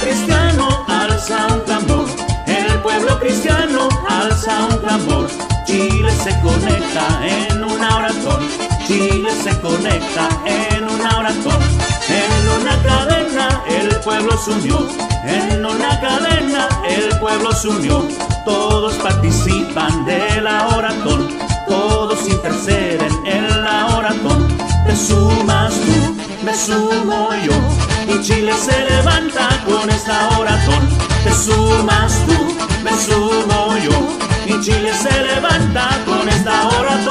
Cristiano alza un clamor. Chile se conecta en una oración, Chile se conecta en una oración. En una cadena el pueblo se unió, en una cadena el pueblo se unió. Todos participan de la oración, todos interceden en la oración. Te sumas tú, me sumo yo, y Chile se levanta con se levanta con esta hora.